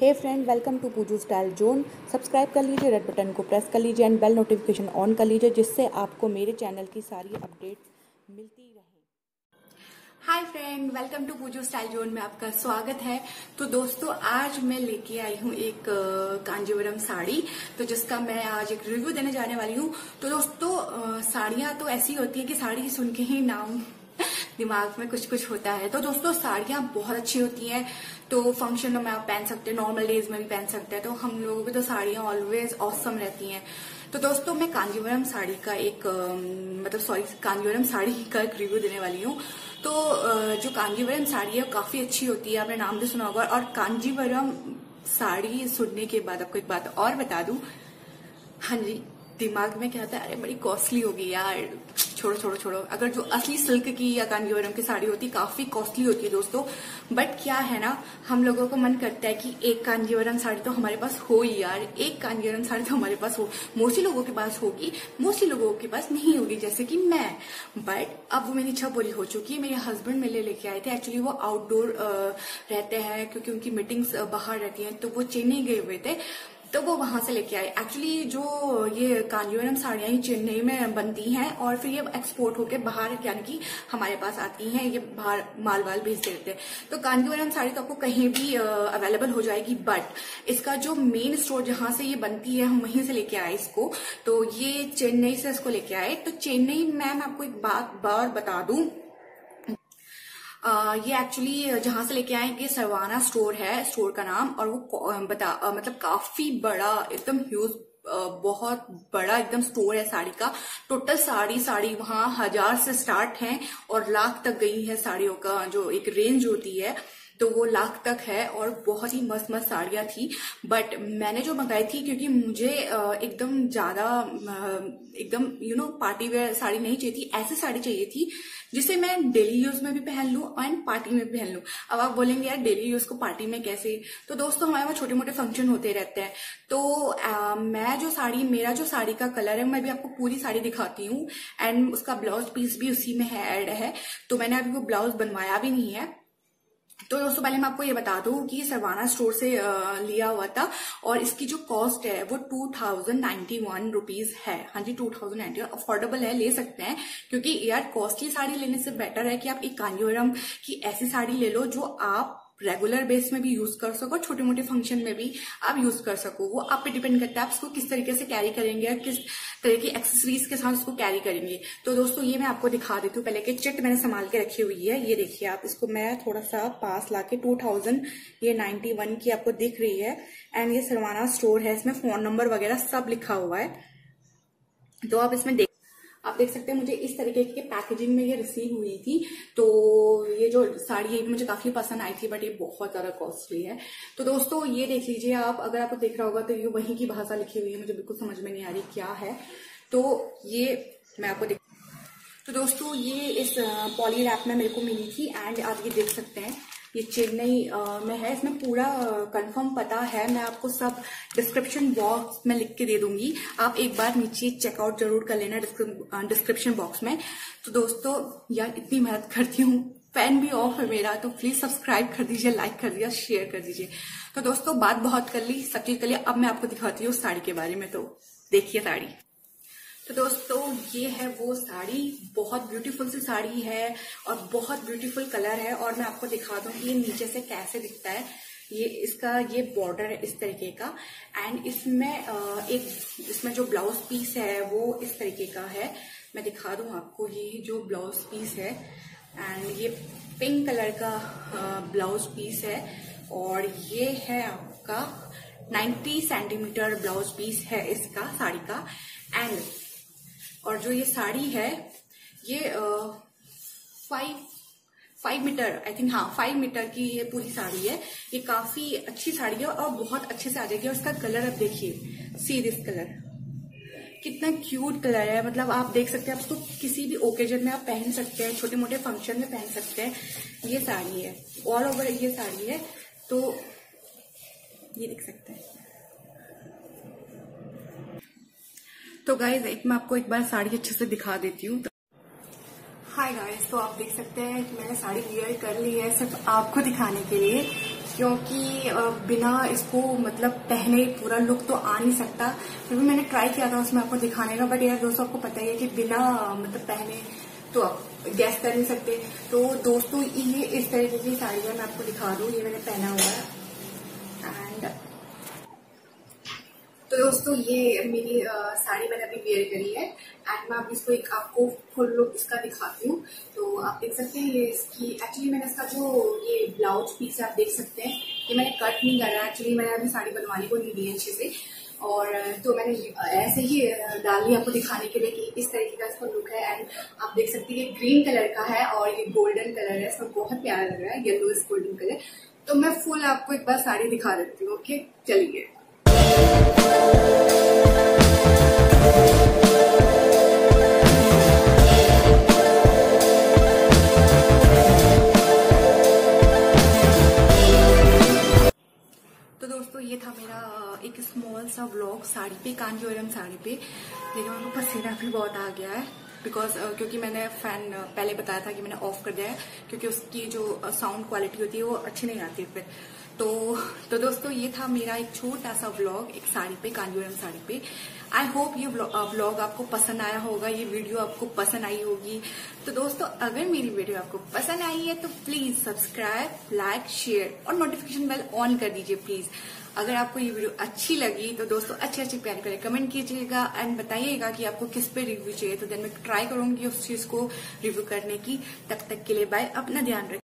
Hey friend welcome to Pooju style zone subscribe कर लीजिए red button को press कर लीजिए एंड बेल नोटिफिकेशन ऑन कर लीजिए, जिससे आपको मेरे चैनल की सारी अपडेट मिलती रहे। Hi friend welcome to Pooju style zone में आपका स्वागत है। तो दोस्तों, आज मैं लेके आई हूँ एक कांजीवरम साड़ी तो जिसका मैं आज एक रिव्यू देने जाने वाली हूँ। तो दोस्तों साड़ियाँ तो ऐसी होती है कि साड़ी सुन के ही नाम दिमाग में कुछ कुछ होता है। तो दोस्तों, साड़ियाँ बहुत अच्छी होती हैं। तो फ़ंक्शन में आप पहन सकते हैं नॉर्मल डेज़ में भी पहन सकते हैं। तो हम लोगों की तो साड़ियाँ ऑलवेज ऑसम रहती हैं। तो दोस्तों, मैं कांजीवरम साड़ी का एक मतलब सॉरी कांजीवरम साड़ी का एक रिव्यू देने वाली हूँ। तो जो कांजीवरम साड़ी है काफ़ी अच्छी होती है। आपने नाम भी सुना होगा। और कांजीवरम साड़ी सुनने के बाद आपको एक बात और बता दूँ। हाँ जी, दिमाग में क्या है? अरे, बड़ी कॉस्टली होगी यार। छोड़ो छोड़ो छोड़ो। अगर जो असली सिल्क की या कांजीवरम की साड़ी होती, काफ़ी कॉस्टली होती है दोस्तों। बट क्या है ना, हम लोगों को मन करता है कि एक कांजीवरम साड़ी तो हमारे पास हो ही यार। एक कांजीवरम साड़ी तो हमारे पास हो। मोस्टली लोगों के पास होगी मोस्टली लोगों के पास नहीं होगी, जैसे कि मैं। बट अब वो मेरी इच्छा पूरी हो चुकी है। मेरे हस्बैंड मेरे लेके आए थे। एक्चुअली वो आउटडोर रहते हैं, क्योंकि उनकी मीटिंग्स बाहर रहती हैं तो वो चेन्नई गए हुए थे। तो वो वहाँ से लेके आए। एक्चुअली जो ये कांजीवरम साड़ियाँ ये चेन्नई में बनती हैं और फिर ये एक्सपोर्ट होके बाहर यानी कि हमारे पास आती हैं, ये बाहर माल वाल भेज देते हैं। तो कांजीवरम साड़ी तो आपको कहीं भी अवेलेबल हो जाएगी बट इसका जो मेन स्टोर जहाँ से ये बनती है, हम वहीं से लेके आए इसको। तो ये चेन्नई से इसको लेके आए। तो चेन्नई मैम आपको एक बात बार बता दूँ ये एक्चुअली जहाँ से लेके आए कि सरवाना स्टोर है स्टोर का नाम, और वो बता मतलब काफ़ी बड़ा, एकदम ह्यूज बहुत बड़ा एकदम स्टोर है साड़ी का। टोटल साड़ी साड़ी वहाँ हज़ार से स्टार्ट है, और लाख तक गई है साड़ियों का, जो एक रेंज होती है। तो वो लाख तक है और बहुत ही मस्त मस्त साड़ियाँ थी। बट मैंने जो मंगाई थी क्योंकि मुझे एकदम ज़्यादा एकदम you know party wear sari नहीं चाहिए थी ऐसी साड़ी चाहिए थी जिसे मैं डेली यूज़ में भी पहन लूँ एंड पार्टी में भी पहन लूँ। अब आप बोलेंगे यार डेली यूज़ को पार्टी में कैसे? तो दोस्तों हमारे वहाँ छोटे मोटे फ़ंक्शन होते रहते हैं। तो अ, मैं जो साड़ी मेरा जो साड़ी का कलर है मैं भी आपको पूरी साड़ी दिखाती हूँ। एंड उसका ब्लाउज पीस भी उसी में है एड है। तो मैंने अभी वो ब्लाउज बनवाया भी नहीं है। तो दोस्तों, पहले मैं आपको ये बता दूँ कि सरवाना स्टोर से लिया हुआ था और इसकी जो कॉस्ट है, वो two thousand ninety one rupees है। हाँ जी टू थाउज़ेंड नाइन्टी अफोर्डेबल है, ले सकते हैं, क्योंकि यार कॉस्टली साड़ी लेने से बेटर है कि आप एक कांजीवरम की ऐसी साड़ी ले लो जो आप रेगुलर बेस में भी यूज़ कर सको छोटे मोटे फ़ंक्शन में भी आप यूज़ कर सको। वो आप पे डिपेंड करता है आप उसको किस तरीके से कैरी करेंगे किस तरह की एक्सेसरीज के साथ उसको कैरी करेंगे। तो दोस्तों, ये मैं आपको दिखा देती हूँ। पहले के चिट मैंने संभाल के रखी हुई है। ये देखिए आप, इसको मैं थोड़ा सा पास लाके टू थाउज़ेंड ये नाइन्टी की आपको दिख रही है। एंड ये सरवाना स्टोर है। इसमें फ़ोन नंबर वगैरह सब लिखा हुआ है। तो आप इसमें देख आप देख सकते हैं, मुझे इस तरीके की पैकेजिंग में ये रिसीव हुई थी। तो ये जो साड़ी है मुझे काफ़ी पसंद आई थी बट ये बहुत ज़्यादा कॉस्टली है। तो दोस्तों, ये देख लीजिए आप, अगर आपको देख रहा होगा तो ये वहीं की भाषा लिखी हुई है, मुझे बिल्कुल समझ में नहीं आ रही क्या है। तो ये मैं आपको देख तो दोस्तों, ये इस पॉली रैप में मेरे को मिली थी एंड आप ये देख सकते हैं। ये चेन्नई में है। इसमें पूरा कंफर्म पता है। मैं आपको सब डिस्क्रिप्शन बॉक्स में लिख के दे दूँगी। आप एक बार नीचे चेकआउट ज़रूर कर लेना डिस्क्रिप्शन बॉक्स में। तो दोस्तों, यार, इतनी मेहनत करती हूँ। फ़ैन भी ऑफ़ है मेरा तो प्लीज़ सब्सक्राइब कर दीजिए लाइक कर दीजिए शेयर कर दीजिए। तो दोस्तों, बात बहुत कर ली, सब चीज़ कर लिया अब मैं आपको दिखाती हूँ साड़ी के बारे में। तो देखिए साड़ी। तो दोस्तों, ये है वो साड़ी। बहुत ब्यूटीफुल सी साड़ी है और बहुत ब्यूटीफुल कलर है और मैं आपको दिखा दूँ कि ये नीचे से कैसे दिखता है। ये इसका ये बॉर्डर है इस तरीके का एंड इसमें एक इसमें जो ब्लाउज पीस है वो इस तरीके का है। मैं दिखा दूँ आपको ये जो ब्लाउज पीस है एंड ये पिंक कलर का ब्लाउज पीस है और ये है आपका 90 सेंटीमीटर ब्लाउज पीस है इसका साड़ी का एंड और जो ये साड़ी है, ये five five metre I think हाँ फाइव मीटर की ये पूरी साड़ी है। ये काफ़ी अच्छी साड़ी है और बहुत अच्छे से आ जाएगी। और इसका कलर आप देखिए सी दिस कलर कितना क्यूट कलर है। मतलब आप देख सकते हैं, आप इसको किसी भी ओकेजन में आप पहन सकते हैं छोटे मोटे फ़ंक्शन में पहन सकते हैं। ये साड़ी है ऑल ओवर ये साड़ी है। तो ये देख सकते हैं। तो गाइज़ एक मैं आपको एक बार साड़ी अच्छे से दिखा देती हूँ। हाय गाइस तो आप देख सकते हैं कि मैंने साड़ी वियर कर ली है सिर्फ़ आपको दिखाने के लिए, क्योंकि बिना इसको मतलब पहने पूरा लुक तो आ नहीं सकता। फिर भी मैंने ट्राई किया था उसमें आपको दिखाने का बट यार दोस्तों आपको पता ही है कि बिना मतलब पहने तो आप गैस कर नहीं सकते। तो दोस्तों, ये इस तरीके की साड़ी है मैं आपको दिखा दूँ, ये मैंने पहना हुआ है। एंड दोस्तों ये मेरी साड़ी मैंने अभी वेयर करी है। एंड मैं अभी इसको एक आपको फुल लुक इसका दिखाती हूँ। तो आप देख सकते हैं ये इसकी एक्चुअली मैंने इसका जो ये ब्लाउज पीस आप देख सकते हैं, ये मैंने कट नहीं करा। एक्चुअली मैंने अभी साड़ी बनवाने को नहीं दी अच्छे से। और तो मैंने ऐसे ही डाल लिया आपको दिखाने के लिए कि इस तरीके का इसका लुक है। एंड आप देख सकते हैं ये ग्रीन कलर का है और ये गोल्डन कलर है। इसका बहुत प्यारा लग रहा है येलो इस गोल्डन कलर तो मैं फुल आपको एक बार साड़ी दिखा देती हूँ ओके चलिए। स्मॉल सा व्लॉग साड़ी पे कांजीवरम साड़ी पे लेकिन मेरे पसीना भी बहुत आ गया है बिकॉज़ uh, क्योंकि मैंने फ़ैन uh, पहले बताया था कि मैंने ऑफ़ कर दिया है क्योंकि उसकी जो साउंड uh, क्वालिटी होती है वो अच्छी नहीं आती फिर। तो तो दोस्तों, ये था मेरा एक छोटा सा व्लॉग एक साड़ी पे, कांजीवरम साड़ी पे। आई होप ये व्लॉग आपको पसंद आया होगा, ये वीडियो आपको पसंद आई होगी। तो दोस्तों, अगर मेरी वीडियो आपको पसंद आई है तो प्लीज़ सब्सक्राइब लाइक शेयर और नोटिफिकेशन बेल ऑन कर दीजिए प्लीज़ अगर आपको ये वीडियो अच्छी लगी तो दोस्तों अच्छे अच्छे प्यारे प्यारे कमेंट कीजिएगा एंड बताइएगा कि आपको किस पे रिव्यू चाहिए। तो देन मैं ट्राई करूँगी उस चीज़ को रिव्यू करने की। तब तक के लिए बाय अपना ध्यान रखें